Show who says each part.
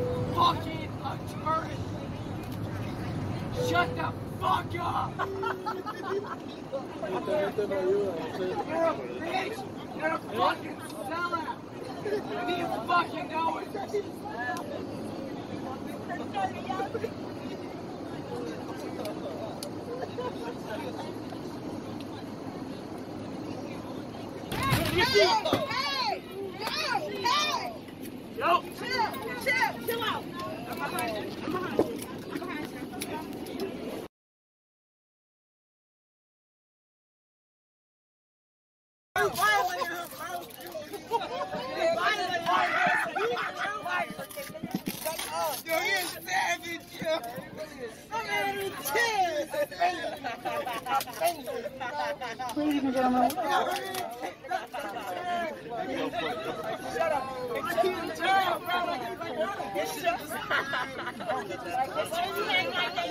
Speaker 1: fucking attorney. Shut the fuck up. You're a bitch. You're a fucking sellout. And you fucking know it.
Speaker 2: Hey, hey. Chill, chill, chill out. I'm behind you. I'm behind you. I'm behind you.
Speaker 3: Yo, he is savage, yo.
Speaker 4: Ladies and gentlemen,
Speaker 3: Shut up. It's too loud, tell. I can't